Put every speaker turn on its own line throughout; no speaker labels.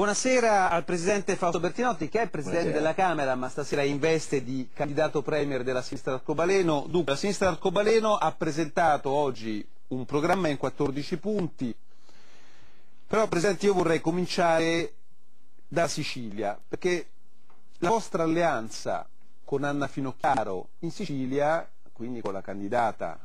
Buonasera al Presidente Fausto Bertinotti, che è Presidente
Buonasera.
della Camera, ma stasera in veste di candidato Premier della sinistra d'Arcobaleno. Dunque, la sinistra d'Arcobaleno ha presentato oggi un programma in 14 punti, però Presidente io vorrei cominciare da Sicilia, perché la vostra alleanza con Anna Finocchiaro in Sicilia, quindi con la candidata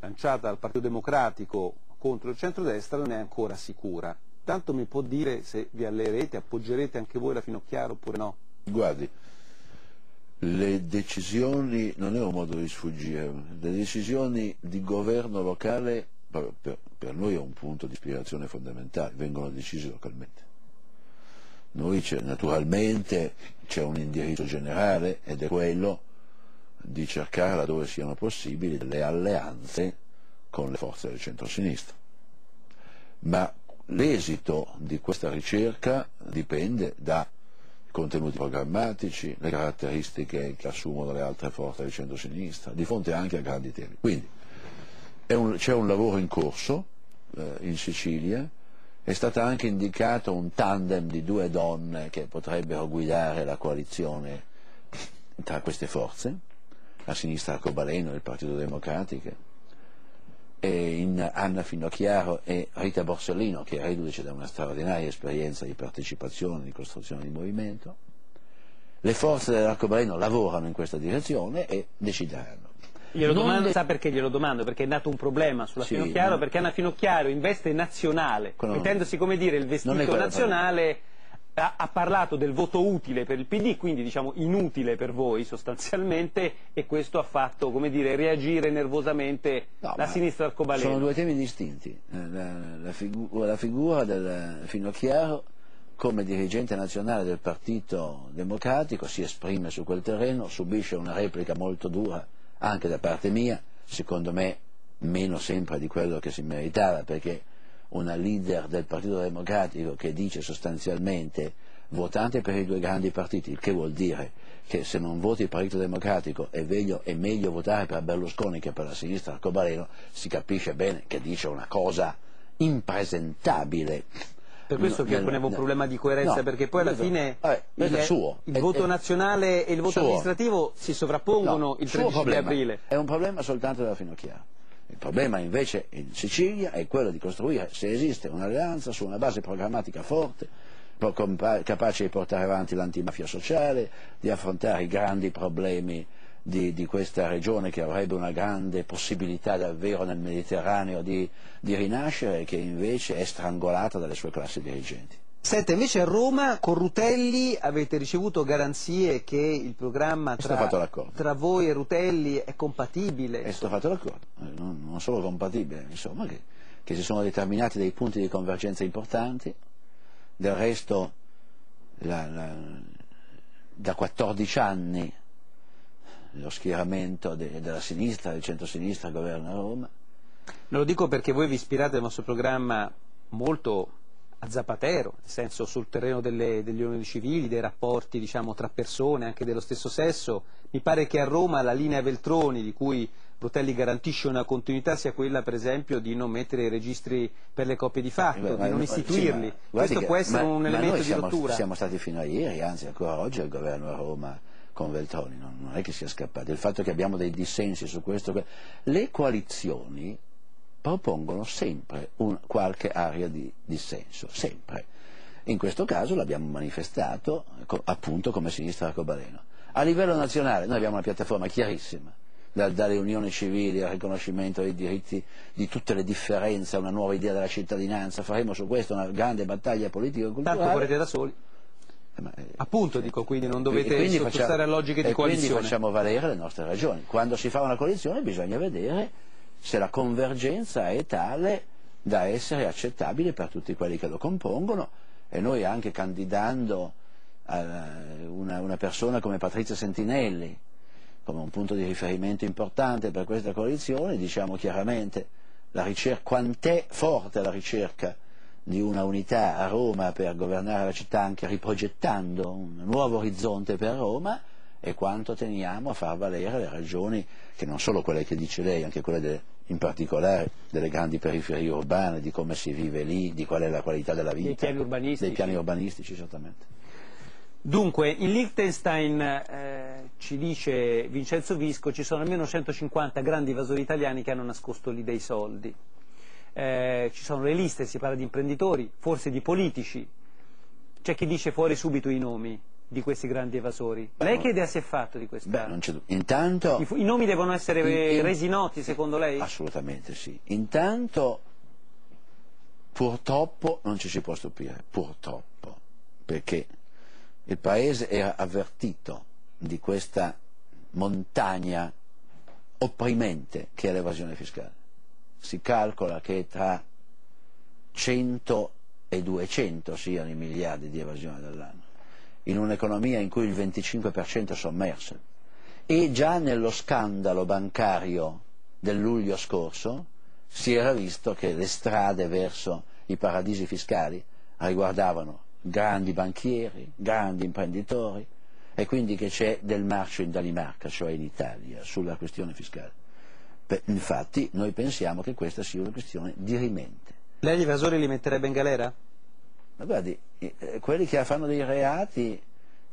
lanciata dal Partito Democratico contro il centrodestra, non è ancora sicura. Tanto mi può dire se vi alleerete, appoggerete anche voi la Finocchiaro oppure no?
Guardi, le decisioni, non è un modo di sfuggire, le decisioni di governo locale per, per- noi è un punto di ispirazione fondamentale, vengono decise localmente. Noi naturalmente c'è un indirizzo generale ed è quello di cercare laddove siano possibili delle alleanze con le forze del centro-sinistra. Ma l'esito di questa ricerca dipende da contenuti programmatici, le caratteristiche che assumono le altre forze del centro-sinistra, di fronte anche a grandi temi. Quindi è un- c'è un lavoro in corso eh, in Sicilia, è stato anche indicato un tandem di due donne che potrebbero guidare la coalizione tra queste forze, la sinistra Arcobaleno e il Partito Democratico, in Anna Finocchiaro e Rita Borsellino, che è reduce da una straordinaria esperienza di partecipazione, di costruzione di movimento. Le forze dell'Arcobaleno lavorano in questa direzione e decideranno.
Glielo domando, sa perché glielo domando? Perché è nato un problema sulla
Sì,
Finocchiaro,
no.
perché Anna Finocchiaro in veste nazionale, mettendosi come dire il vestito nazionale, ha, ha parlato del voto utile per il PD, quindi diciamo inutile per voi sostanzialmente, e questo ha fatto come dire, reagire nervosamente
No,
la sinistra arcobaleno.
Sono due temi distinti. Eh, La, la figu- la figura del Finocchiaro come dirigente nazionale del Partito Democratico si esprime su quel terreno, subisce una replica molto dura anche da parte mia, secondo me meno sempre di quello che si meritava, perché una leader del Partito Democratico che dice sostanzialmente votate per i due grandi partiti, il che vuol dire che se non voti il Partito Democratico è meglio, è meglio votare per Berlusconi che per la sinistra arcobaleno, si capisce bene che dice una cosa impresentabile.
Per questo che
No,
ponevo un
no,
problema di coerenza,
no,
perché poi alla fine
questo
il,
suo.
il
È-
voto
è-
nazionale e il voto
suo.
amministrativo si sovrappongono
No,
il
suo
13 di aprile.
È un problema soltanto della Finocchiaro. Il problema invece in Sicilia è quello di costruire, se esiste un'alleanza su una base programmatica forte, capace di portare avanti l'antimafia sociale, di affrontare i grandi problemi di, di questa regione che avrebbe una grande possibilità davvero nel Mediterraneo di, di rinascere e che invece è strangolata dalle sue classi dirigenti.
Senta, invece a Roma con Rutelli avete ricevuto garanzie che il programma tra, tra voi e Rutelli è compatibile?
È stato fatto l'accordo, eh, non, non solo compatibile, insomma, che, che si sono determinati dei punti di convergenza importanti, del resto la- la- da 14 anni lo schieramento de- della sinistra, del centro-sinistra governa Roma,
Non lo dico perché voi vi ispirate nel vostro programma molto a Zapatero, nel senso sul terreno delle, degli unioni civili, dei rapporti diciamo, tra persone anche dello stesso sesso. Mi pare che a Roma la linea Veltroni, di cui Rutelli garantisce una continuità, sia quella per esempio di non mettere i registri per le coppie di fatto,
beh,
di
ma-
non
ma-
istituirli.
sì, ma
Questo
che-
può essere
ma-
un
ma
elemento
noi
di
siamo,
rottura.
siamo stati fino a ieri, anzi ancora oggi al governo a Roma con Veltroni, non, non è che sia scappato. Il fatto che abbiamo dei dissensi su questo, que- le coalizioni propongono sempre un- qualche area di dissenso, sempre. In questo caso l'abbiamo manifestato co- appunto come sinistra arcobaleno. A livello nazionale noi abbiamo una piattaforma chiarissima, da- dalle unioni civili al riconoscimento dei diritti di tutte le differenze, una nuova idea della cittadinanza, faremo su questo una grande battaglia politica e culturale.
Tanto correte da soli.
Eh, ma, eh,
Appunto, dico, quindi non dovete
e quindi
sottostare a logiche di
e
coalizione.
quindi facciamo valere le nostre ragioni. Quando si fa una coalizione bisogna vedere se la convergenza è tale da essere accettabile per tutti quelli che lo compongono. E noi anche candidando eh, una, una persona come Patrizia Sentinelli come un punto di riferimento importante per questa coalizione diciamo chiaramente quant'è forte la ricerca di una unità a Roma per governare la città anche riprogettando un nuovo orizzonte per Roma e quanto teniamo a far valere le ragioni che non solo quelle che dice lei, anche quelle delle in particolare delle grandi periferie urbane, di come si vive lì, di qual è la qualità della vita.
Dei piani urbanistici.
Dei piani urbanistici, certamente.
Dunque, in Liechtenstein, eh, ci dice Vincenzo Visco, ci sono almeno 150 grandi evasori italiani che hanno nascosto lì dei soldi. Eh, ci sono le liste, si parla di imprenditori, forse di politici. C'è chi dice fuori subito i nomi di questi grandi evasori.
Beh,
lei che idea si è fatto di questa?
Beh, non c'è dubbio. Intanto...
I, i nomi devono essere
In- in-
resi noti, secondo lei?
Assolutamente sì. Intanto, purtroppo non ci si può stupire, purtroppo, perché il Paese era avvertito di questa montagna opprimente che è l'evasione fiscale. Si calcola che tra 100 e 200 siano i miliardi di evasione dell'anno, in un'economia in cui il 25% è sommerso. E già nello scandalo bancario del luglio scorso si era visto che le strade verso i paradisi fiscali riguardavano grandi banchieri, grandi imprenditori e quindi che c'è del marcio in Danimarca, cioè in Italia, sulla questione fiscale. Infatti noi pensiamo che questa sia una questione dirimente.
Lei gli evasori li metterebbe in galera?
Ma guardi, eh, quelli che fanno dei reati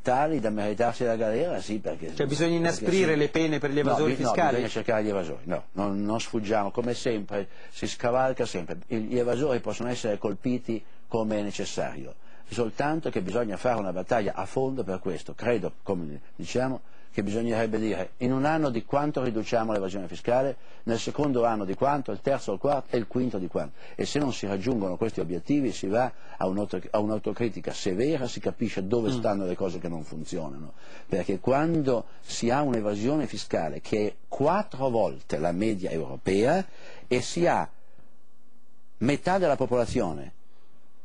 tali da meritarsi la galera, sì, perché...
Cioè bisogna inasprire
sì.
le pene per gli
No,
evasori
no,
fiscali?
bisogna cercare gli evasori, no, non, non sfuggiamo, come sempre, si scavalca sempre. Gli evasori possono essere colpiti come è necessario, soltanto che bisogna fare una battaglia a fondo per questo. Credo, come diciamo, che bisognerebbe dire in un anno di quanto riduciamo l'evasione fiscale, nel secondo anno di quanto, il terzo, il quarto e il quinto di quanto. E se non si raggiungono questi obiettivi si va a, un'auto- a un'autocritica severa, si capisce dove stanno le cose che non funzionano. Perché quando si ha un'evasione fiscale che è quattro volte la media europea e si ha metà della popolazione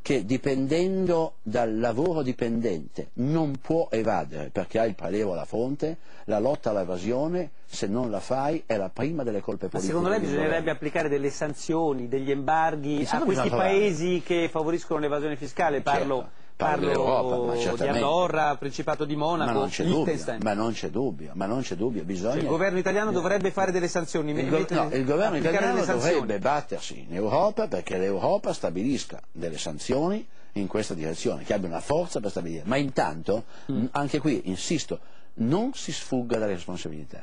che dipendendo dal lavoro dipendente non può evadere perché ha il prelievo alla fonte, la lotta all'evasione, se non la fai, è la prima delle colpe
Ma
politiche.
secondo lei bisognerebbe applicare delle sanzioni, degli embarghi a questi paesi che favoriscono l'evasione fiscale? Parlo,
Certo, parlo dell'Europa, ma
di. Andorra, Principato di Monaco,
non c'è dubbio,
Liechtenstein.
ma non c'è dubbio, ma non c'è dubbio, bisogna...
Cioè, il governo italiano dovrebbe fare delle sanzioni,
Il, go- no, il governo italiano dovrebbe battersi in Europa perché l'Europa stabilisca delle sanzioni in questa direzione, che abbia una forza per stabilire. Ma intanto,
Mm.
anche qui, insisto, non si sfugga dalle responsabilità,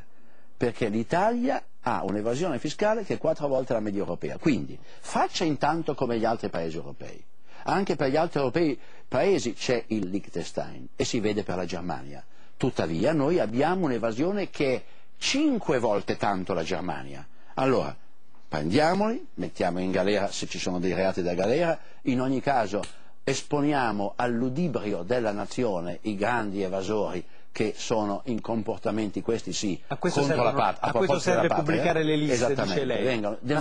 perché l'Italia ha un'evasione fiscale che è quattro volte la media europea. Quindi faccia intanto come gli altri paesi europei. Anche per gli altri europei, paesi c'è il Liechtenstein e si vede per la Germania. Tuttavia noi abbiamo un'evasione che è cinque volte tanto la Germania. Allora, prendiamoli, mettiamo in galera se ci sono dei reati da galera, in ogni caso esponiamo al ludibrio della nazione i grandi evasori che sono in comportamenti questi sì
A
contro
servono-
la patria
a questo serve pubblicare le liste, dice lei.
vengono
Una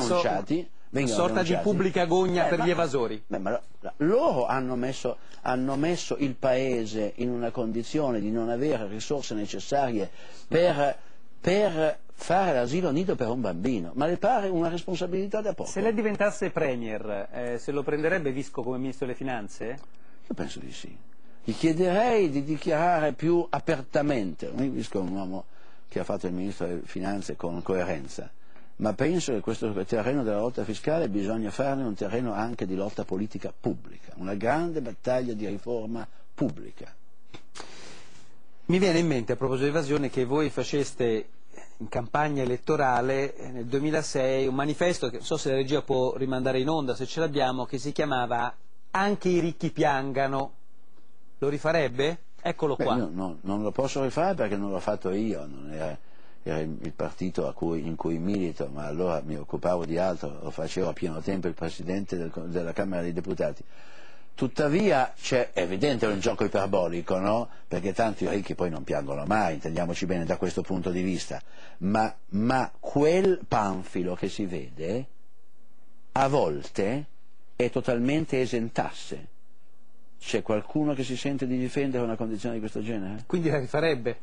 denunciati
una sorta di pubblica gogna per
ma-
gli evasori.
Beh, ma loro hanno messo, hanno messo il paese in una condizione di non avere risorse necessarie per, per fare l'asilo nido per un bambino, ma le pare una responsabilità da poco?
Se lei diventasse premier, eh, se lo prenderebbe Visco come ministro delle finanze?
Io penso di sì. Gli chiederei di dichiarare più apertamente, io capisco un uomo che ha fatto il ministro delle finanze con coerenza, ma penso che questo terreno della lotta fiscale bisogna farne un terreno anche di lotta politica pubblica, una grande battaglia di riforma pubblica.
Mi viene in mente a proposito di evasione che voi faceste in campagna elettorale nel 2006 un manifesto che non so se la regia può rimandare in onda, se ce l'abbiamo, che si chiamava Anche i ricchi piangano. Lo rifarebbe? Eccolo
Beh,
qua.
io no- non lo posso rifare perché non l'ho fatto io, non era il il partito cui- in cui milito, ma allora mi occupavo di altro, lo facevo a pieno tempo il Presidente del- della Camera dei Deputati. Tuttavia è evidente un gioco iperbolico, no? Perché tanto i ricchi poi non piangono mai, intendiamoci bene da questo punto di vista, ma, ma quel panfilo che si vede a volte è totalmente esentasse. C'è qualcuno che si sente di difendere una condizione di questo genere?
Quindi la rifarebbe?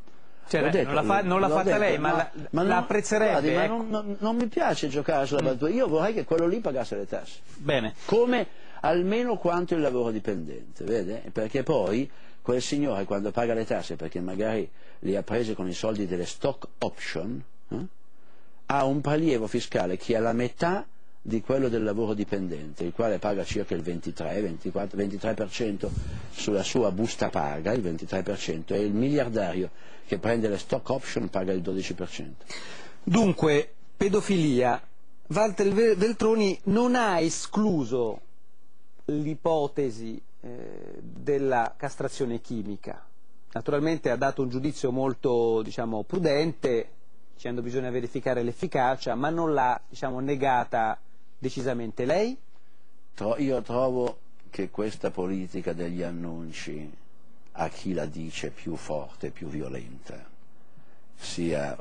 Cioè,
detto,
non l'ha fa- non l'ha
l'ho
fatta
detto,
lei, ma, la,
non-
la apprezzerebbe.
guardi, ma
ecco.
non, non- non mi piace giocare sulla battuta, io vorrei che quello lì pagasse le tasse,
Bene.
come almeno quanto il lavoro dipendente, vede? Perché poi quel signore quando paga le tasse, perché magari li ha prese con i soldi delle stock option, eh, ha un prelievo fiscale che è la metà di quello del lavoro dipendente, il quale paga circa il 23, 24, 23% sulla sua busta paga, il 23%, e il miliardario che prende le stock option paga il 12%.
Dunque, pedofilia, Walter Veltroni non ha escluso l'ipotesi eh, della castrazione chimica. Naturalmente ha dato un giudizio molto diciamo, prudente, dicendo bisogna verificare l'efficacia, ma non l'ha diciamo, negata decisamente. Lei?
Io trovo che questa politica degli annunci a chi la dice più forte, più violenta, sia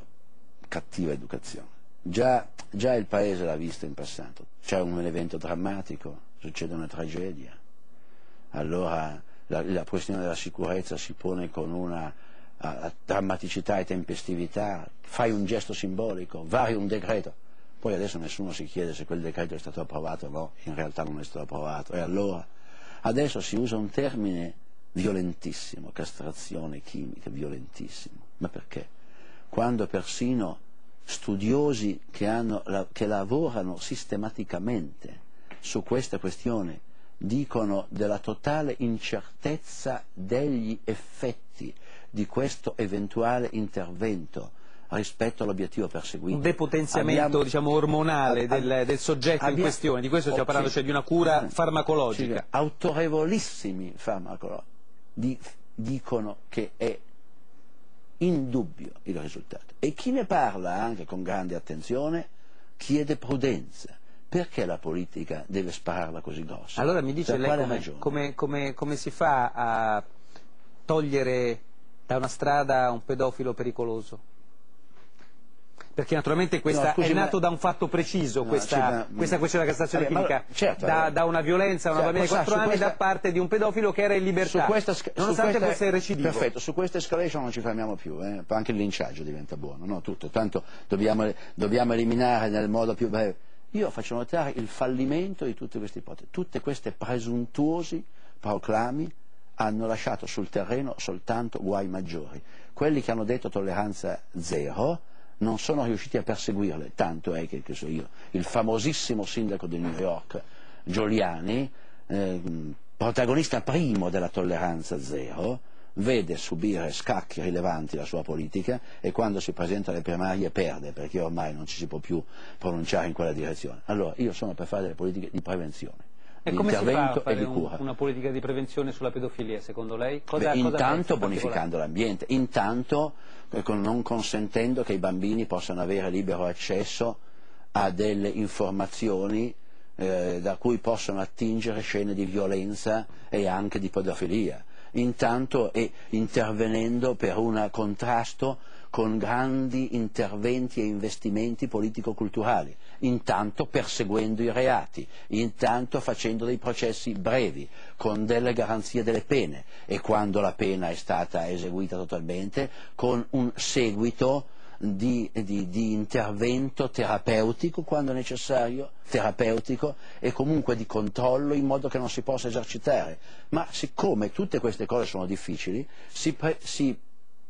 cattiva educazione. Già, già il Paese l'ha visto in passato, c'è un evento drammatico, succede una tragedia, allora la, la questione della sicurezza si pone con una a, drammaticità e tempestività, fai un gesto simbolico, vari un decreto, poi adesso nessuno si chiede se quel decreto è stato approvato o no, in realtà non è stato approvato, e allora adesso si usa un termine violentissimo, castrazione chimica, violentissimo, ma perché? Quando persino studiosi che, hanno, che lavorano sistematicamente su questa questione dicono della totale incertezza degli effetti di questo eventuale intervento rispetto all'obiettivo perseguito.
Un depotenziamento abbiamo, diciamo, ormonale ab, del, del, soggetto abbiamo, in questione, di questo stiamo parlando, cioè di una cura farmacologica.
autorevolissimi farmacologi di, dicono che è indubbio il risultato. E chi ne parla anche con grande attenzione chiede prudenza. Perché la politica deve spararla così grossa?
Allora mi dice lei come, come, come, come si fa a togliere da una strada un pedofilo pericoloso? Perché naturalmente questa no, scusi, è nato da un fatto preciso, no, questa, questa, questione della castrazione vabbè, chimica, certo, da, da, una violenza a una cioè, bambina di 4 anni questa, da parte di un pedofilo che era in libertà, questa, nonostante questa, fosse recidivo.
Perfetto, su questa escalation non ci fermiamo più, eh? anche il linciaggio diventa buono, no? Tutto, tanto dobbiamo, dobbiamo eliminare nel modo più breve. Io faccio notare il fallimento di tutte queste ipotesi, tutte queste presuntuosi proclami hanno lasciato sul terreno soltanto guai maggiori. Quelli che hanno detto tolleranza zero, non sono riusciti a perseguirle, tanto è che, che so io, il famosissimo sindaco di New York, Giuliani, eh, protagonista primo della tolleranza zero, vede subire scacchi rilevanti la sua politica e quando si presenta alle primarie perde perché ormai non ci si può più pronunciare in quella direzione. Allora io sono per fare delle politiche di prevenzione.
E come si fa a fare un, una politica di prevenzione sulla pedofilia, secondo lei?
Cosa, Beh, cosa intanto bonificando l'ambiente, intanto eh, non consentendo che i bambini possano avere libero accesso a delle informazioni eh, da cui possono attingere scene di violenza e anche di pedofilia. Intanto e intervenendo per un contrasto con grandi interventi e investimenti politico-culturali, intanto perseguendo i reati, intanto facendo dei processi brevi, con delle garanzie delle pene e quando la pena è stata eseguita totalmente con un seguito di, di, di, intervento terapeutico quando necessario, terapeutico e comunque di controllo in modo che non si possa esercitare. Ma siccome tutte queste cose sono difficili, si, pre, si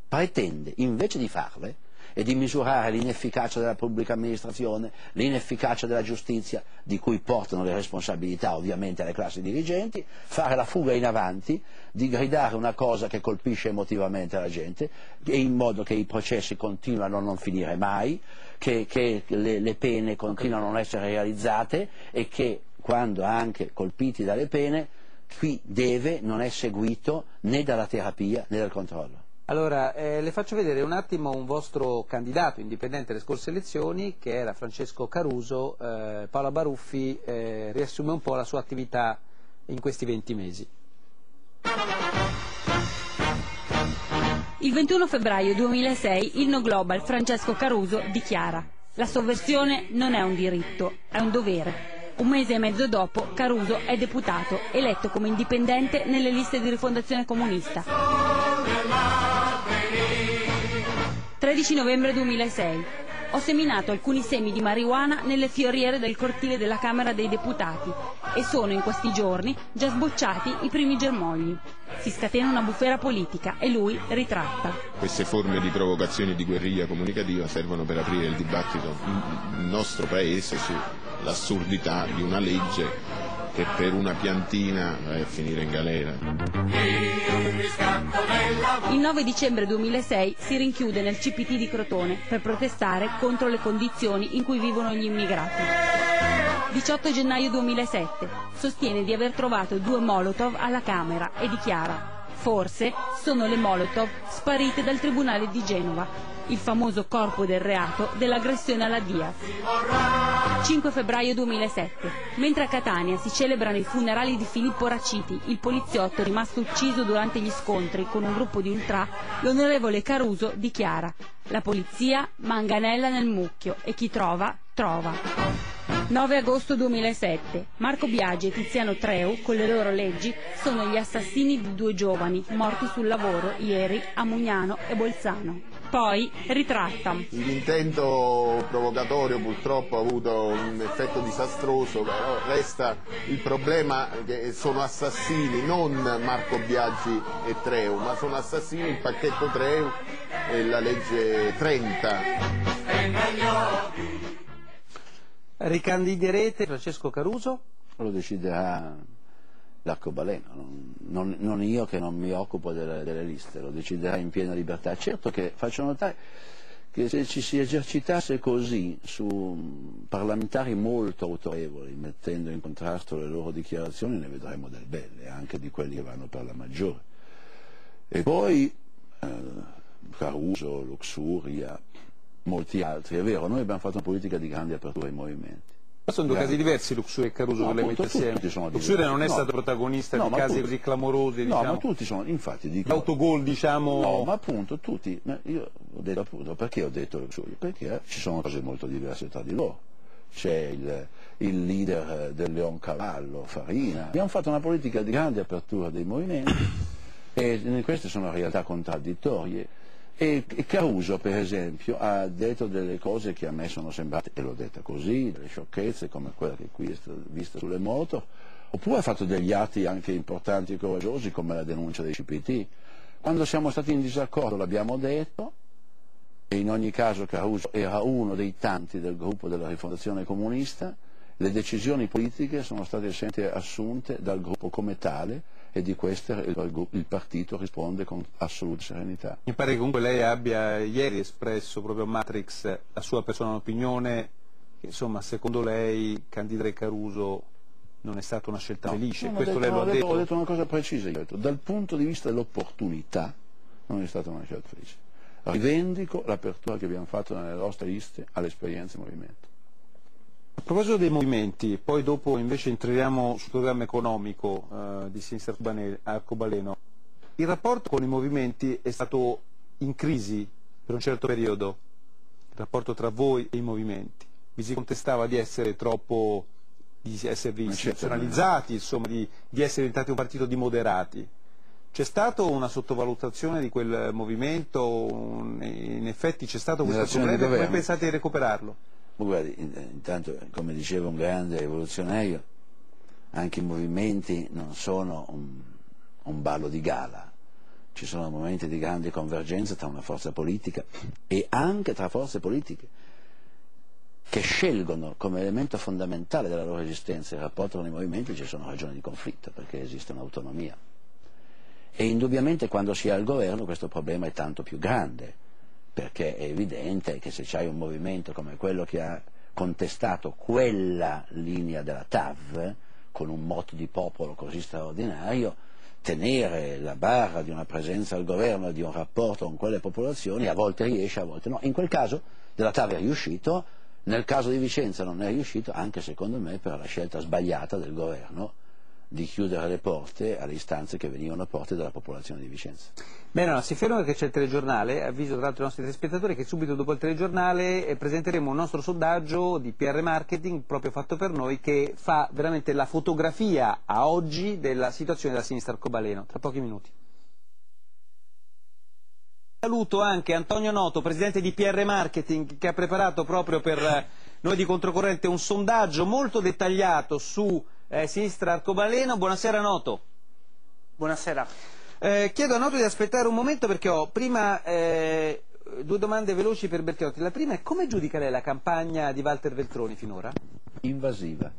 pretende invece di farle e di misurare l'inefficacia della pubblica amministrazione, l'inefficacia della giustizia, di cui portano le responsabilità ovviamente alle classi dirigenti, fare la fuga in avanti, di gridare una cosa che colpisce emotivamente la gente, in modo che i processi continuano a non finire mai, che, che le, le pene continuano a non essere realizzate e che quando anche colpiti dalle pene, qui deve non essere seguito né dalla terapia né dal controllo.
Allora, eh, le faccio vedere un attimo un vostro candidato indipendente alle scorse elezioni, che era Francesco Caruso. Eh, Paola Baruffi eh, riassume un po' la sua attività in questi 20 mesi.
Il 21 febbraio 2006 il No Global Francesco Caruso dichiara La sovversione non è un diritto, è un dovere. Un mese e mezzo dopo Caruso è deputato, eletto come indipendente nelle liste di rifondazione comunista. 13 novembre 2006. Ho seminato alcuni semi di marijuana nelle fioriere del cortile della Camera dei Deputati e sono in questi giorni già sbocciati i primi germogli. Si scatena una bufera politica e lui ritratta.
Queste forme di provocazione di guerriglia comunicativa servono per aprire il dibattito nel nostro Paese sull'assurdità di una legge che per una piantina vai a finire in galera.
Il 9 dicembre 2006 si rinchiude nel CPT di Crotone per protestare contro le condizioni in cui vivono gli immigrati. 18 gennaio 2007 sostiene di aver trovato due Molotov alla Camera e dichiara Forse sono le Molotov sparite dal Tribunale di Genova, il famoso corpo del reato dell'aggressione alla Diaz. 5 febbraio 2007. Mentre a Catania si celebrano i funerali di Filippo Raciti, il poliziotto rimasto ucciso durante gli scontri con un gruppo di ultra, l'onorevole Caruso dichiara La polizia manganella nel mucchio e chi trova, trova. 9 agosto 2007. Marco Biagi e Tiziano Treu, con le loro leggi, sono gli assassini di due giovani morti sul lavoro ieri a Mugnano e Bolzano. Poi ritratta.
L'intento provocatorio purtroppo ha avuto un effetto disastroso, però resta il problema che sono assassini non Marco Biagi e Treu, ma sono assassini il pacchetto Treu e la legge 30.
Ricandiderete Francesco Caruso?
Lo deciderà l'arcobaleno, non, non, io che non mi occupo delle, delle, liste, lo deciderà in piena libertà. Certo che faccio notare che se ci si esercitasse così su parlamentari molto autorevoli, mettendo in contrasto le loro dichiarazioni, ne vedremo del belle, anche di quelli che vanno per la maggiore. E poi eh, Caruso, Luxuria, molti altri. È vero, noi abbiamo fatto una politica di grande apertura ai movimenti.
Ma sono due casi diversi Luxuria e Caruso
no,
che lei mette assieme. Luxuria non è no. stato protagonista
no,
di casi
tutti,
così clamorosi.
No,
diciamo.
ma tutti sono, infatti dico.
L'autogol, diciamo.
No, ma appunto tutti. Io ho detto appunto, perché ho detto Luxuria? Perché ci sono cose molto diverse tra di loro. C'è il, il leader del Leon Cavallo, Farina. Abbiamo fatto una politica di grande apertura dei movimenti e queste sono realtà contraddittorie e, Caruso, per esempio, ha detto delle cose che a me sono sembrate, e l'ho detta così, delle sciocchezze come quella che qui è stata vista sulle moto, oppure ha fatto degli atti anche importanti e coraggiosi come la denuncia dei CPT. Quando siamo stati in disaccordo l'abbiamo detto, e in ogni caso Caruso era uno dei tanti del gruppo della rifondazione comunista, le decisioni politiche sono state sempre assunte dal gruppo come tale e di queste il partito risponde con assoluta serenità.
Mi pare che comunque lei abbia ieri espresso proprio a Matrix la sua personale opinione che insomma secondo lei candidare Caruso non è stata una scelta
no,
felice, questo
detto,
lei lo ha detto?
Ho detto una cosa precisa, detto, dal punto di vista dell'opportunità non è stata una scelta felice. Rivendico l'apertura che abbiamo fatto nelle nostre liste all'esperienza movimento.
A proposito dei movimenti, poi dopo invece entriamo sul programma economico eh, di Sinistra Arcobaleno, il rapporto con i movimenti è stato in crisi per un certo periodo, il rapporto tra voi e i movimenti. Vi si contestava di essere troppo, di esservi istituzionalizzati, insomma, di, di essere diventati un partito di moderati. C'è stata una sottovalutazione di quel movimento? In effetti c'è stato questo problema? Come pensate di recuperarlo?
Guardi, intanto, come diceva un grande rivoluzionario, anche i movimenti non sono un, un ballo di gala, ci sono momenti di grande convergenza tra una forza politica e anche tra forze politiche che scelgono come elemento fondamentale della loro esistenza il rapporto con i movimenti ci sono ragioni di conflitto perché esiste un'autonomia. E indubbiamente quando si è al governo questo problema è tanto più grande perché è evidente che se c'hai un movimento come quello che ha contestato quella linea della TAV, con un motto di popolo così straordinario, tenere la barra di una presenza al governo e di un rapporto con quelle popolazioni a volte riesce, a volte no. In quel caso della TAV è riuscito, nel caso di Vicenza non è riuscito, anche secondo me per la scelta sbagliata del governo di chiudere le porte alle istanze che venivano porte dalla popolazione di Vicenza.
Bene, no, si ferma perché c'è il telegiornale, avviso tra l'altro i nostri telespettatori che subito dopo il telegiornale eh, presenteremo un nostro sondaggio di PR Marketing proprio fatto per noi che fa veramente la fotografia a oggi della situazione della sinistra arcobaleno, tra pochi minuti. Saluto anche Antonio Noto, presidente di PR Marketing, che ha preparato proprio per eh, noi di Controcorrente un sondaggio molto dettagliato su eh, Sinistra Arcobaleno. Buonasera Noto.
Buonasera.
Eh, chiedo a Noto di aspettare un momento perché ho prima eh, due domande veloci per Bertiotti. La prima è come giudica lei la campagna di Walter Veltroni finora?
Invasiva.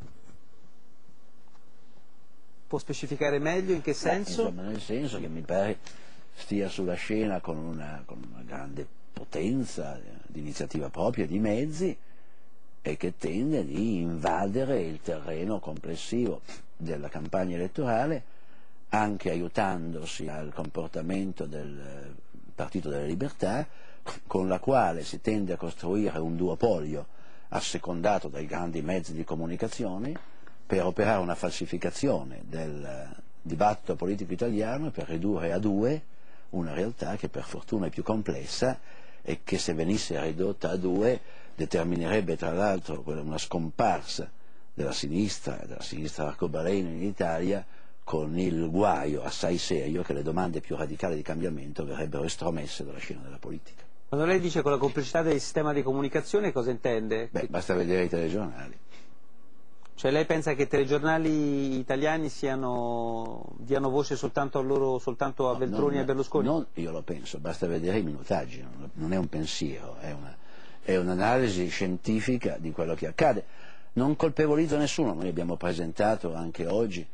Può specificare meglio in che senso?
Beh, insomma, nel senso che mi pare stia sulla scena con una, con una grande potenza eh, di iniziativa propria, di mezzi, e che tende di invadere il terreno complessivo della campagna elettorale, anche aiutandosi al comportamento del eh, Partito della Libertà, con la quale si tende a costruire un duopolio assecondato dai grandi mezzi di comunicazione per operare una falsificazione del eh, dibattito politico italiano e per ridurre a due una realtà che per fortuna è più complessa e che se venisse ridotta a due determinerebbe tra l'altro una scomparsa della sinistra, della sinistra arcobaleno in Italia, con il guaio assai serio che le domande più radicali di cambiamento verrebbero estromesse dalla scena della politica.
Quando lei dice con la complicità del sistema di comunicazione cosa intende?
Beh, basta vedere i telegiornali.
Cioè lei pensa che i telegiornali italiani siano, diano voce soltanto a loro, soltanto a
No,
Veltroni
non-
e a Berlusconi?
Non io lo penso, basta vedere i minutaggi, non, non è un pensiero, è, una- è un'analisi scientifica di quello che accade. Non colpevolizzo nessuno, noi abbiamo presentato anche oggi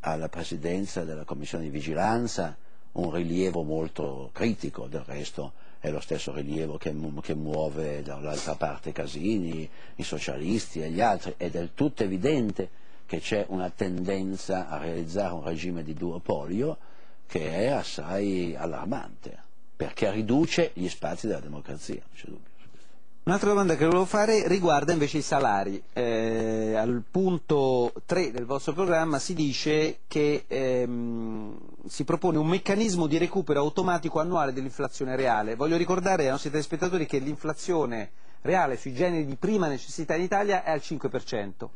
alla Presidenza della Commissione di Vigilanza un rilievo molto critico, del resto è lo stesso rilievo che, che muove dall'altra parte Casini, i socialisti e gli altri, è del tutto evidente che c'è una tendenza a realizzare un regime di duopolio che è assai allarmante, perché riduce gli spazi della democrazia, non c'è dubbio.
Un'altra domanda che volevo fare riguarda invece i salari. Eh, al punto 3 del vostro programma si dice che ehm, si propone un meccanismo di recupero automatico annuale dell'inflazione reale. Voglio ricordare ai nostri telespettatori che l'inflazione reale sui generi di prima necessità in Italia è al 5%.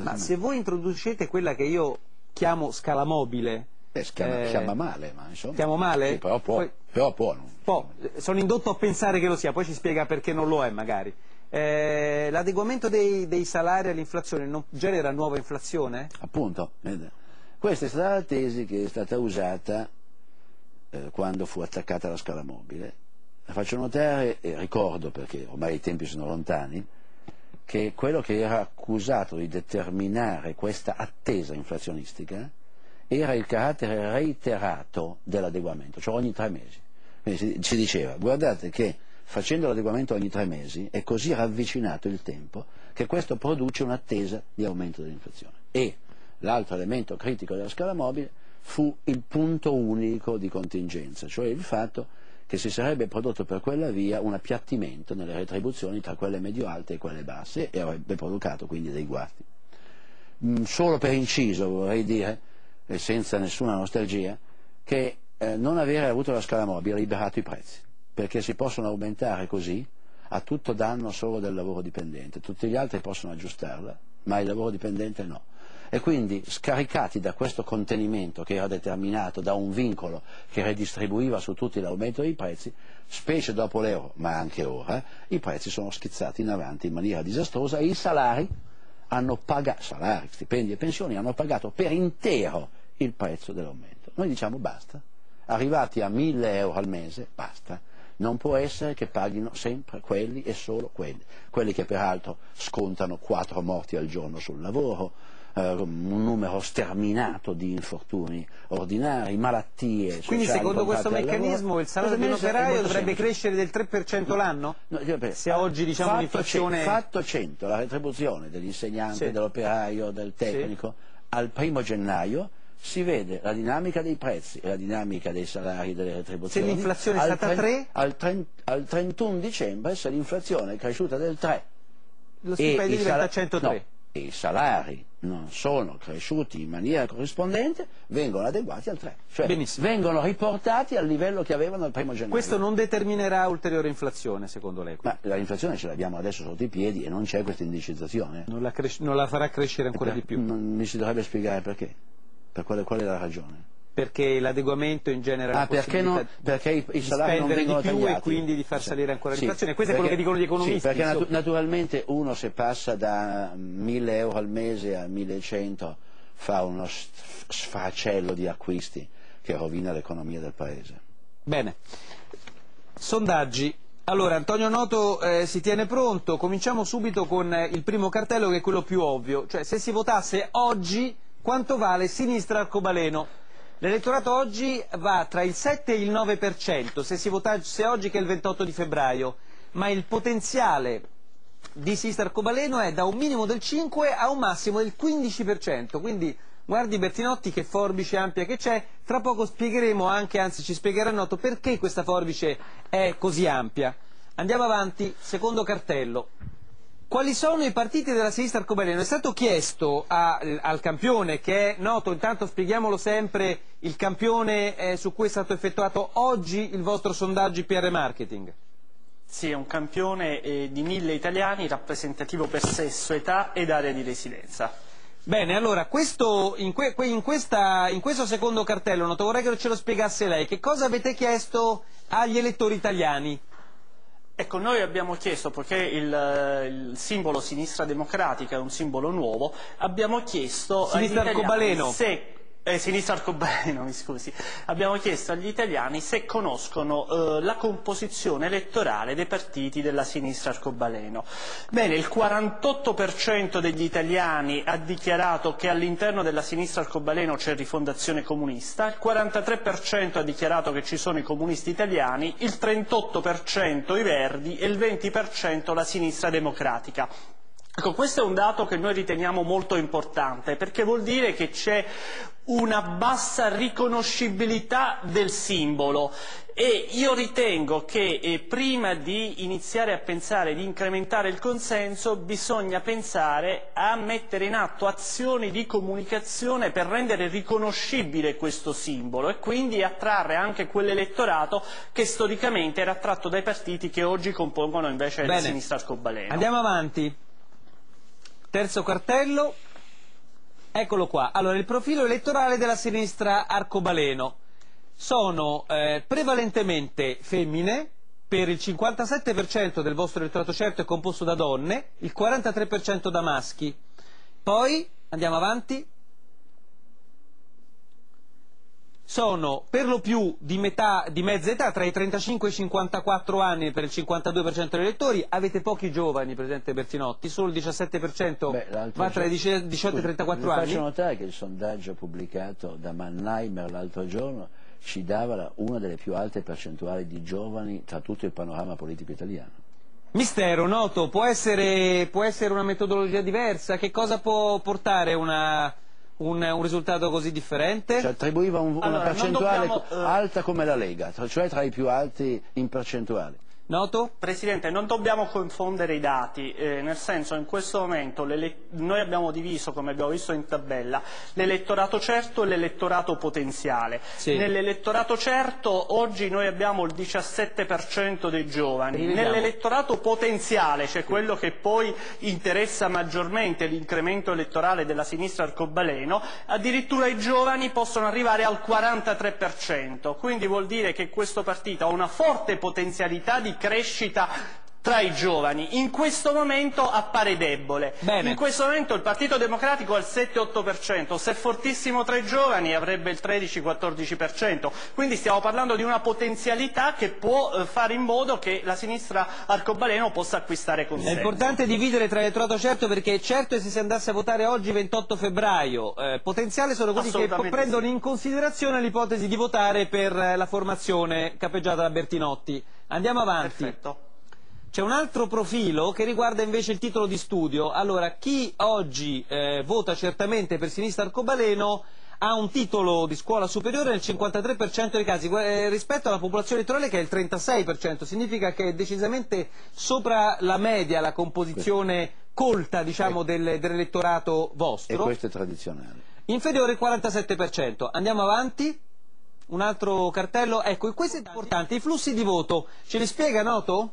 Ma se voi introducete quella che io chiamo scala mobile,
Eh, si chiama,
eh,
chiama male, ma insomma.
chiamo male?
Sì, però può,
Poi-
però può, non-
Po- sono indotto a pensare che lo sia, poi ci spiega perché non lo è magari. Eh, l'adeguamento dei, dei salari all'inflazione non genera nuova inflazione?
Appunto, questa è stata la tesi che è stata usata eh, quando fu attaccata la scala mobile. La faccio notare e ricordo, perché ormai i tempi sono lontani, che quello che era accusato di determinare questa attesa inflazionistica era il carattere reiterato dell'adeguamento, cioè ogni tre mesi. Quindi si, diceva, guardate che facendo l'adeguamento ogni tre mesi è così ravvicinato il tempo che questo produce un'attesa di aumento dell'inflazione. E l'altro elemento critico della scala mobile fu il punto unico di contingenza, cioè il fatto che si sarebbe prodotto per quella via un appiattimento nelle retribuzioni tra quelle medio-alte e quelle basse e avrebbe provocato quindi dei guasti. Mm, Solo per inciso vorrei dire, e senza nessuna nostalgia, che eh, non avere avuto la scala mobile ha liberato i prezzi, perché si possono aumentare così a tutto danno solo del lavoro dipendente, tutti gli altri possono aggiustarla, ma il lavoro dipendente no. E quindi scaricati da questo contenimento che era determinato da un vincolo che redistribuiva su tutti l'aumento dei prezzi, specie dopo l'euro, ma anche ora, i prezzi sono schizzati in avanti in maniera disastrosa e i salari salari, stipendi e pensioni hanno pagato per intero il prezzo dell'aumento. Noi diciamo basta, arrivati a 1000 euro al mese, basta. Non può essere che paghino sempre quelli e solo quelli, quelli che peraltro scontano 4 morti al giorno sul lavoro, eh, un numero sterminato di infortuni ordinari, malattie.
Quindi secondo questo meccanismo il salario di un
Questo meccanismo è
operaio
molto
dovrebbe crescere del 3% l'anno?
No,
Se oggi, diciamo,
ce- Fatto 100, la retribuzione dell'insegnante,
Sì.
dell'operaio, del tecnico, al primo gennaio si vede la dinamica dei prezzi e la dinamica dei salari e delle retribuzioni.
Se l'inflazione è
Al
stata
tren-
3?
Al, tren- al 31 dicembre, se l'inflazione è cresciuta del 3
Lo stipendio diventa
sala-
103.
no, e i salari non sono cresciuti in maniera corrispondente, vengono adeguati al 3. Cioè
Benissimo.
vengono riportati al livello che avevano al primo gennaio.
Questo non determinerà ulteriore inflazione, secondo lei?
Ma l'inflazione ce l'abbiamo adesso sotto i piedi e non c'è questa indicizzazione.
Non la, non la farà crescere ancora
Eh,
di più?
Non mi si dovrebbe spiegare perché. Per quale, qual è la ragione?
perché l'adeguamento in genere
Ah, perché, non- perché i, i
di
salari non vengono
di più
tagliati.
e quindi di far
Sì.
salire ancora
Sì,
l'inflazione. Questo è quello che dicono gli economisti.
Sì, perché
insomma.
naturalmente uno se passa da 1000 euro al mese a 1100 fa uno s- sfracello di acquisti che rovina l'economia del paese.
Bene. Sondaggi. Allora, Antonio Noto eh, si tiene pronto. Cominciamo subito con eh, il primo cartello che è quello più ovvio. Cioè, se si votasse oggi, quanto vale sinistra arcobaleno? L'elettorato oggi va tra il 7 e il 9%, se si votasse oggi che è il 28 di febbraio, ma il potenziale di sinistra arcobaleno è da un minimo del 5 a un massimo del 15%, quindi guardi Bertinotti che forbice ampia che c'è, tra poco spiegheremo anche, anzi ci spiegherà Noto perché questa forbice è così ampia. Andiamo avanti, secondo cartello. Quali sono i partiti della sinistra arcobaleno? È stato chiesto a- al campione che è noto, intanto spieghiamolo sempre, il campione eh, su cui è stato effettuato oggi il vostro sondaggio PR Marketing.
Sì, è un campione eh, di mille italiani rappresentativo per sesso, età ed area di residenza.
Bene, allora, questo, in, que- in questa- in questo secondo cartello, Noto, vorrei che ce lo spiegasse lei. Che cosa avete chiesto agli elettori italiani?
Ecco, noi abbiamo chiesto, poiché il, il simbolo sinistra democratica è un simbolo nuovo, abbiamo chiesto
Sinistra
agli italiani se... eh, sinistra arcobaleno, mi scusi. Abbiamo chiesto agli italiani se conoscono eh, la composizione elettorale dei partiti della sinistra arcobaleno. Bene, il 48% degli italiani ha dichiarato che all'interno della sinistra arcobaleno c'è rifondazione comunista, il 43% ha dichiarato che ci sono i comunisti italiani, il 38% i verdi e il 20% la sinistra democratica. Ecco, questo è un dato che noi riteniamo molto importante perché vuol dire che c'è una bassa riconoscibilità del simbolo e io ritengo che eh, prima di iniziare a pensare di incrementare il consenso bisogna pensare a mettere in atto azioni di comunicazione per rendere riconoscibile questo simbolo e quindi attrarre anche quell'elettorato che storicamente era attratto dai partiti che oggi compongono invece la
Bene.
sinistra arcobaleno.
Andiamo avanti. Terzo cartello. Eccolo qua. Allora, il profilo elettorale della sinistra arcobaleno. Sono eh, prevalentemente femmine, per il 57% del vostro elettorato certo è composto da donne, il 43% da maschi. Poi, andiamo avanti, sono per lo più di, metà, di mezza età, tra i 35 e i 54 anni per il 52% degli elettori, avete pochi giovani, Presidente Bertinotti, solo il 17%
Beh,
va tra i
giorno-
18 e i
Scusi,
34
vi
anni.
faccio notare che il sondaggio pubblicato da Mannheimer l'altro giorno ci dava una delle più alte percentuali di giovani tra tutto il panorama politico italiano.
Mistero, noto, può essere, può essere una metodologia diversa? Che cosa può portare una- un, un risultato così differente?
Cioè attribuiva un- una
Allora, non
percentuale
dobbiamo,
co-
eh,
alta come la Lega, cioè tra i più alti in percentuale.
Noto?
Presidente, non dobbiamo confondere i dati, eh, nel senso in questo momento noi abbiamo diviso, come abbiamo visto in tabella, l'elettorato certo e l'elettorato potenziale.
Sì.
Nell'elettorato certo oggi noi abbiamo il 17% dei giovani, nell'elettorato potenziale, cioè quello che poi interessa maggiormente l'incremento elettorale della sinistra arcobaleno, addirittura i giovani possono arrivare al 43%, quindi vuol dire che questo partito ha una forte potenzialità di crescita tra i giovani. In questo momento appare debole.
Bene.
In questo momento il Partito Democratico ha il 7-8%, se è fortissimo tra i giovani avrebbe il 13-14%. Quindi stiamo parlando di una potenzialità che può eh, fare in modo che la sinistra arcobaleno possa acquistare
È
consenso.
importante dividere tra elettorato certo perché certo è se si andasse a votare oggi 28 febbraio, eh, potenziale sono quelli che prendono
sì.
in considerazione l'ipotesi di votare per eh, la formazione capeggiata da Bertinotti. Andiamo avanti.
Perfetto.
C'è un altro profilo che riguarda invece il titolo di studio. Allora, chi oggi eh, vota certamente per sinistra arcobaleno ha un titolo di scuola superiore nel 53% dei casi, eh, rispetto alla popolazione elettorale che è il 36%, significa che è decisamente sopra la media la composizione colta diciamo, del- dell'elettorato
E
vostro.
questo è tradizionale.
Inferiore il 47%. Andiamo avanti. Un altro cartello. Ecco, questo è importante. I flussi di voto. Ce li spiega Noto?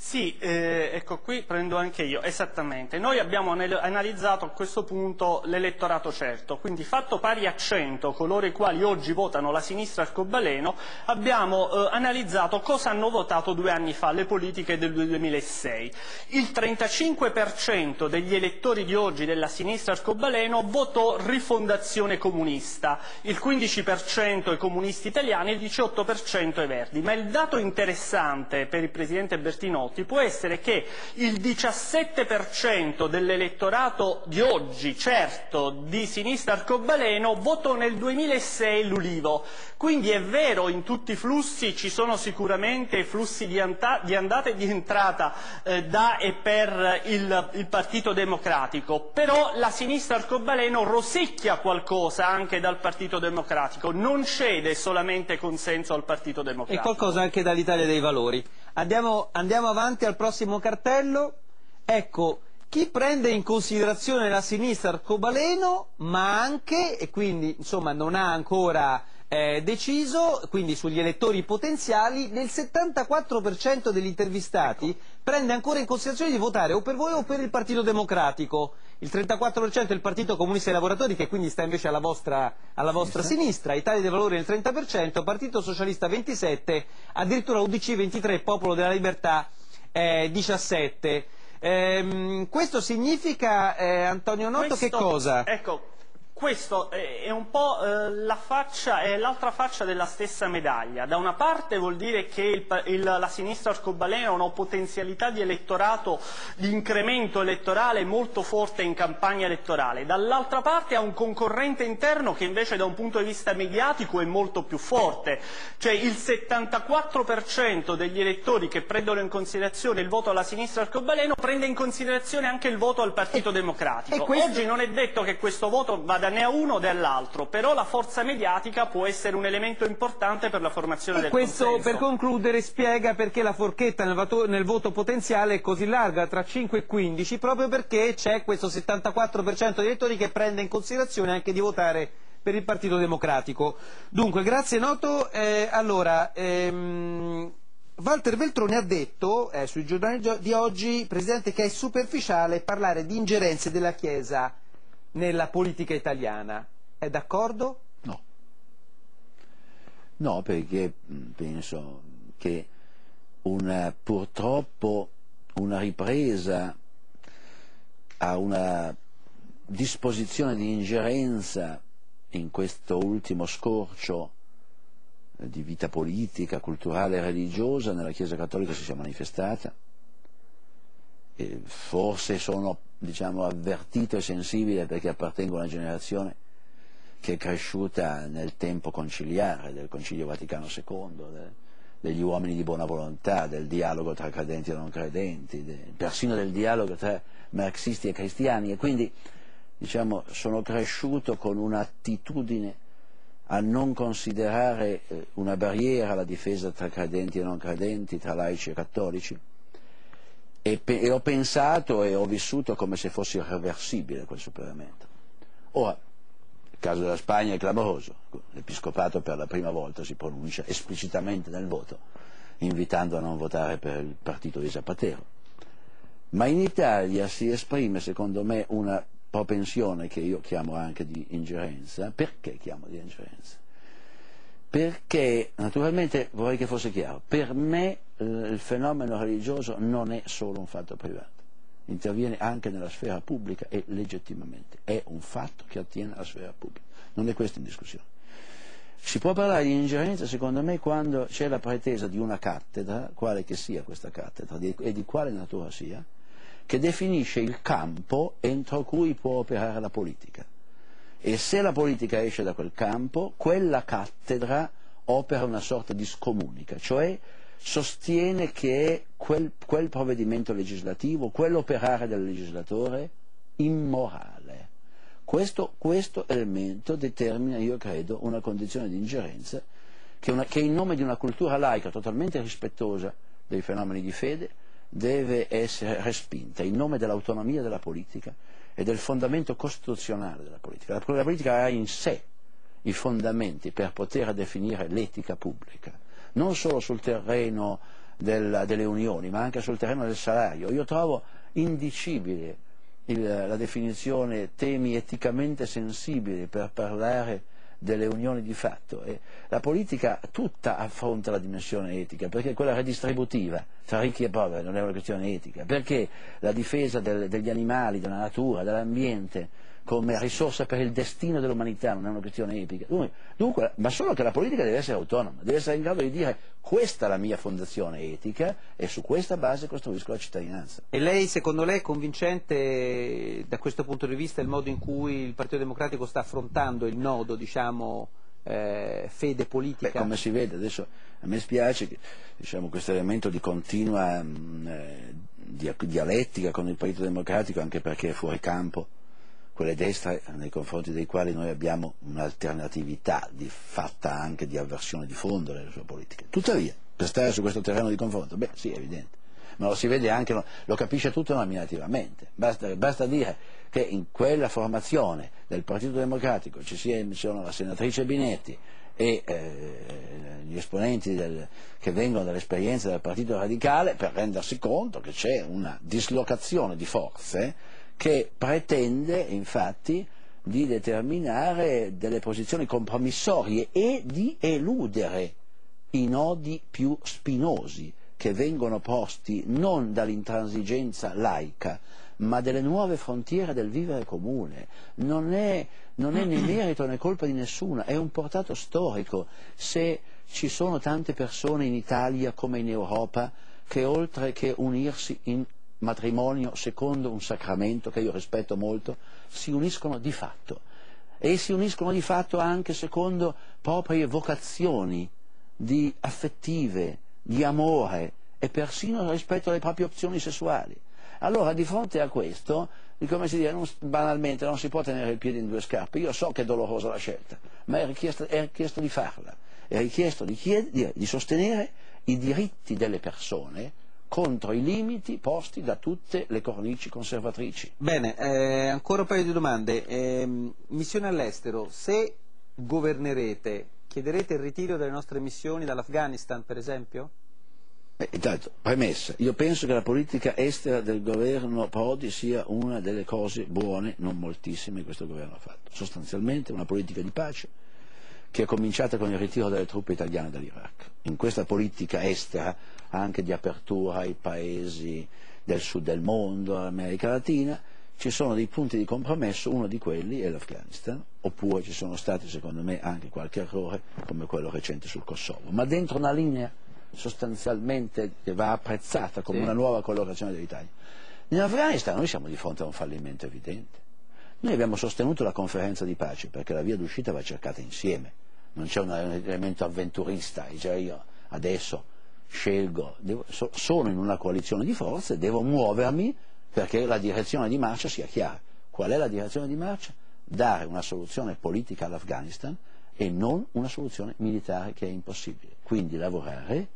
Sì, eh, ecco qui prendo anche io, esattamente. Noi abbiamo analizzato a questo punto l'elettorato certo, quindi fatto pari a 100 coloro i quali oggi votano la sinistra arcobaleno, abbiamo eh, analizzato cosa hanno votato due anni fa, le politiche del 2006. Il 35% degli elettori di oggi della sinistra arcobaleno votò rifondazione comunista, il 15% i comunisti italiani, il 18% i verdi. Ma il dato interessante per il Presidente Bertinotti noti può essere che il 17% dell'elettorato di oggi, certo, di sinistra arcobaleno, votò nel 2006 l'Ulivo. Quindi è vero, in tutti i flussi ci sono sicuramente flussi di, di andata e di entrata eh, da e per il, il Partito Democratico, però la sinistra arcobaleno rosicchia qualcosa anche dal Partito Democratico, non cede solamente consenso al Partito Democratico.
E qualcosa anche dall'Italia dei Valori. Andiamo, andiamo avanti al prossimo cartello. Ecco, chi prende in considerazione la sinistra arcobaleno, ma anche, e quindi insomma non ha ancora eh, deciso, quindi sugli elettori potenziali, nel 74% degli intervistati prende ancora in considerazione di votare o per voi o per il Partito Democratico. Il 34% è il Partito Comunista dei Lavoratori, che quindi sta invece alla vostra, alla vostra sinistra, Italia dei Valori nel 30%, Partito Socialista 27%, addirittura UDC 23%, Popolo della Libertà eh, 17%. Ehm, questo significa, eh, Antonio Noto,
questo,
che cosa?
Ecco, questo è un po' eh, l'altra faccia della stessa medaglia. Da una parte vuol dire che il, il, la sinistra arcobalena ha una potenzialità di elettorato, di incremento elettorale molto forte in campagna elettorale, dall'altra parte ha un concorrente interno che invece da un punto di vista mediatico è molto più forte. Cioè il 74% degli elettori che prendono in considerazione il voto alla sinistra arcobaleno prende in considerazione anche il voto al Partito Democratico. Oggi non è detto che questo voto vada né a uno né all'altro, però la forza mediatica può essere un elemento importante per la formazione
e
del
questo,
consenso.
per concludere, spiega perché la forchetta nel voto, nel voto potenziale è così larga, tra 5 e 15, proprio perché c'è questo 74% di elettori che prende in considerazione anche di votare per il Partito Democratico. Dunque, grazie Noto. Eh, allora, ehm, Walter Veltroni ha detto eh, sui giornali di oggi, Presidente, che è superficiale parlare di ingerenze della Chiesa nella politica italiana. È d'accordo?
No. No, perché mm, penso che una, purtroppo una ripresa a una disposizione di ingerenza in questo ultimo scorcio di vita politica, culturale e religiosa nella Chiesa Cattolica si sia manifestata. E forse sono diciamo, avvertito e sensibile perché appartengo a una generazione che è cresciuta nel tempo conciliare del Concilio Vaticano II, de, degli uomini di buona volontà, del dialogo tra credenti e non credenti, de, persino del dialogo tra marxisti e cristiani. E quindi diciamo, sono cresciuto con un'attitudine a non considerare eh, una barriera alla difesa tra credenti e non credenti, tra laici e cattolici, e, e ho pensato e ho vissuto come se fosse irreversibile quel superamento. Ora, il caso della Spagna è clamoroso, l'Episcopato per la prima volta si pronuncia esplicitamente nel voto, invitando a non votare per il partito di Zapatero. Ma in Italia si esprime, secondo me, una propensione che io chiamo anche di ingerenza. Perché chiamo di ingerenza? Perché, naturalmente, vorrei che fosse chiaro, per me il fenomeno religioso non è solo un fatto privato, interviene anche nella sfera pubblica e legittimamente, è un fatto che attiene alla sfera pubblica, non è questo in discussione. Si può parlare di ingerenza secondo me quando c'è la pretesa di una cattedra, quale che sia questa cattedra e di quale natura sia, che definisce il campo entro cui può operare la politica. E se la politica esce da quel campo, quella cattedra opera una sorta di scomunica, cioè sostiene che quel, quel provvedimento legislativo, quell'operare del legislatore, immorale. Questo, questo, elemento determina, io credo, una condizione di ingerenza che, una, che in nome di una cultura laica totalmente rispettosa dei fenomeni di fede deve essere respinta in nome dell'autonomia della politica e del fondamento costituzionale della politica. La, la politica ha in sé i fondamenti per poter definire l'etica pubblica non solo sul terreno della, delle unioni, ma anche sul terreno del salario. Io trovo indicibile il, la definizione temi eticamente sensibili per parlare delle unioni di fatto. E la politica tutta affronta la dimensione etica, perché quella redistributiva tra ricchi e poveri non è una questione etica, perché la difesa del, degli animali, della natura, dell'ambiente, come risorsa per il destino dell'umanità, non è una questione epica. Dunque, ma solo che la politica deve essere autonoma, deve essere in grado di dire questa è la mia fondazione etica e su questa base costruisco la cittadinanza.
E lei, secondo lei, è convincente da questo punto di vista il modo in cui il Partito Democratico sta affrontando il nodo, diciamo, eh, fede politica?
Beh, come si vede, adesso a me spiace che diciamo, questo elemento di continua mh, eh, dialettica con il Partito Democratico, anche perché è fuori campo quelle destre nei confronti dei quali noi abbiamo un'alternatività fatta anche di avversione di fondo nelle sue politiche. Tuttavia, per stare su questo terreno di confronto, beh sì, è evidente, ma lo si vede anche, lo capisce tutto nominativamente. Basta, basta dire che in quella formazione del Partito Democratico ci sono la senatrice Binetti e eh, gli esponenti del, che vengono dall'esperienza del Partito Radicale per rendersi conto che c'è una dislocazione di forze che pretende infatti di determinare delle posizioni compromissorie e di eludere i nodi più spinosi che vengono posti non dall'intransigenza laica, ma delle nuove frontiere del vivere comune. Non è, non è né merito né colpa di nessuno, è un portato storico. Se ci sono tante persone in Italia come in Europa che oltre che unirsi in matrimonio secondo un sacramento che io rispetto molto, si uniscono di fatto. E si uniscono di fatto anche secondo proprie vocazioni di affettive, di amore e persino rispetto alle proprie opzioni sessuali. Allora di fronte a questo, come si dice, non, banalmente non si può tenere il piede in due scarpe, io so che è dolorosa la scelta, ma è richiesto, è richiesto di farla, è richiesto di, chied- di sostenere i diritti delle persone contro i limiti posti da tutte le cornici conservatrici.
Bene, eh, ancora un paio di domande. Eh, missione all'estero, se governerete, chiederete il ritiro delle nostre missioni dall'Afghanistan, per esempio?
Beh, intanto, premessa, io penso che la politica estera del governo Prodi sia una delle cose buone, non moltissime, che questo governo ha fatto. Sostanzialmente una politica di pace, che è cominciata con il ritiro delle truppe italiane dall'Iraq. In questa politica estera, anche di apertura ai paesi del sud del mondo, all'America Latina, ci sono dei punti di compromesso, uno di quelli è l'Afghanistan, oppure ci sono stati secondo me anche qualche errore come quello recente sul Kosovo, ma dentro una linea sostanzialmente che va apprezzata come sì. una nuova collocazione dell'Italia. Nell'Afghanistan noi siamo di fronte a un fallimento evidente noi abbiamo sostenuto la conferenza di pace perché la via d'uscita va cercata insieme, non c'è un elemento avventurista, cioè io adesso scelgo, devo, so, sono in una coalizione di forze, devo muovermi perché la direzione di marcia sia chiara. Qual è la direzione di marcia? Dare una soluzione politica all'Afghanistan e non una soluzione militare che è impossibile. Quindi lavorare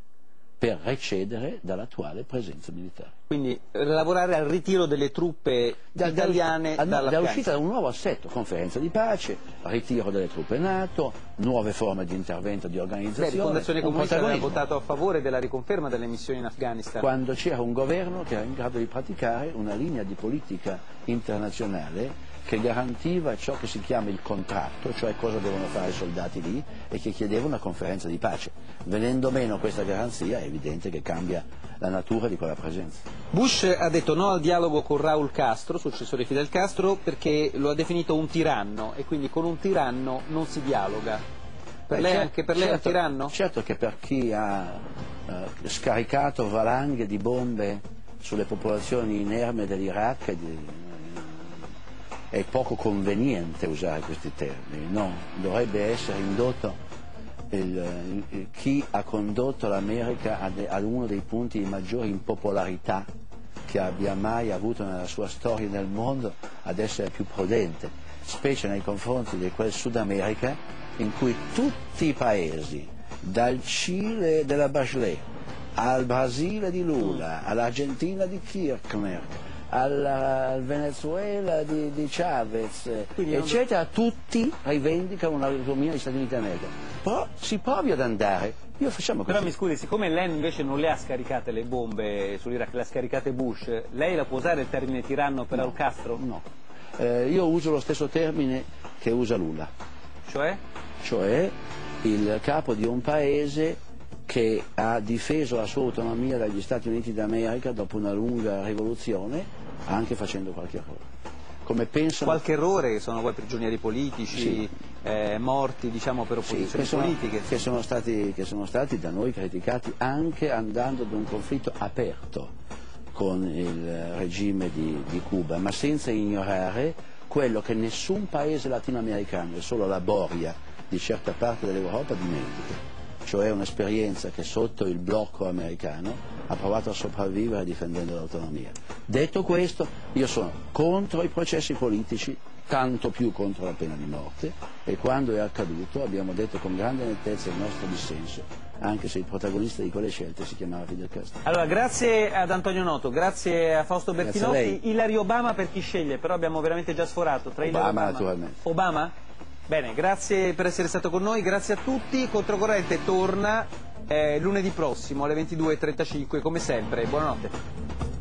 per recedere dall'attuale presenza militare.
Quindi eh, lavorare al ritiro delle truppe da, italiane
da, da, uscita da un nuovo assetto, conferenza di pace, ritiro delle truppe NATO, nuove forme di intervento di organizzazione.
Beh, la Fondazione Comunista aveva votato a favore della riconferma delle missioni in Afghanistan.
Quando c'era un governo che era in grado di praticare una linea di politica internazionale che garantiva ciò che si chiama il contratto, cioè cosa devono fare i soldati lì, e che chiedeva una conferenza di pace. Venendo meno questa garanzia è evidente che cambia la natura di quella presenza.
Bush ha detto no al dialogo con Raul Castro, successore Fidel Castro, perché lo ha definito un tiranno e quindi con un tiranno non si dialoga. Per lei, anche per lei certo, è un certo, tiranno?
Certo che per chi ha eh, scaricato valanghe di bombe sulle popolazioni inerme dell'Iraq di, è poco conveniente usare questi termini, no, dovrebbe essere indotto il, il, chi ha condotto l'America ad, ad, uno dei punti di maggiore impopolarità che abbia mai avuto nella sua storia nel mondo ad essere più prudente, specie nei confronti di quel Sud America in cui tutti i paesi, dal Cile della Bachelet al Brasile di Lula, all'Argentina di Kirchner, al, Venezuela di, di Chavez,
Quindi non-
eccetera, tutti rivendicano un'autonomia degli Stati Uniti d'America. Però si provi ad andare, io facciamo così.
Però mi scusi, siccome lei invece non le ha scaricate le bombe sull'Iraq, le ha scaricate Bush, lei la può usare il termine tiranno per Al Castro?
No. Eh, io uso lo stesso termine che usa Lula,
Cioè?
cioè il capo di un paese che ha difeso la sua autonomia dagli Stati Uniti d'America dopo una lunga rivoluzione, anche facendo qualche errore. Pensano
Qualche errore, sono poi prigionieri politici,
Sì.
eh, morti diciamo per
Sì,
opposizioni
che, sono,
politiche.
che sono stati, che sono stati da noi criticati anche andando ad un conflitto aperto con il regime di, di Cuba, ma senza ignorare quello che nessun paese latinoamericano, è solo la boria di certa parte dell'Europa, dimentica, cioè un'esperienza che sotto il blocco americano ha provato a sopravvivere difendendo l'autonomia. Detto questo, io sono contro i processi politici, tanto più contro la pena di morte e quando è accaduto abbiamo detto con grande nettezza il nostro dissenso, anche se il protagonista di quelle scelte si chiamava Fidel Castro.
Allora, grazie ad Antonio Noto, grazie a Fausto
a
Bertinotti,
lei.
Ilari Obama per chi sceglie, però abbiamo veramente già sforato. Tra Hillary
Obama, naturalmente.
Obama? Bene, grazie per essere stato con noi, grazie a tutti. Controcorrente torna eh, lunedì prossimo alle 22.35 come sempre. Buonanotte.